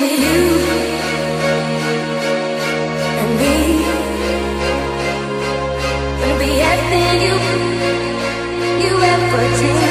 everything you you ever dreamed.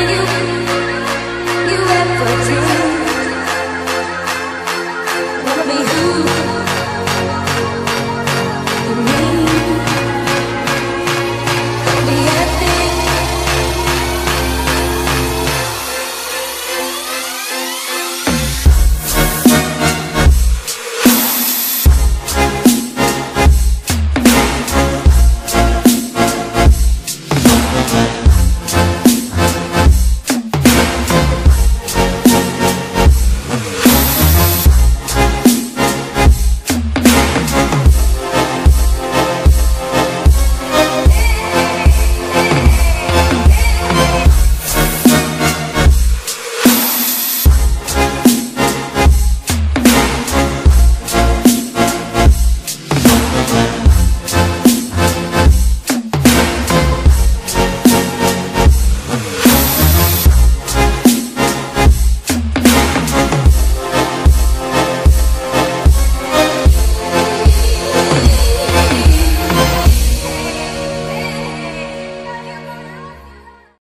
you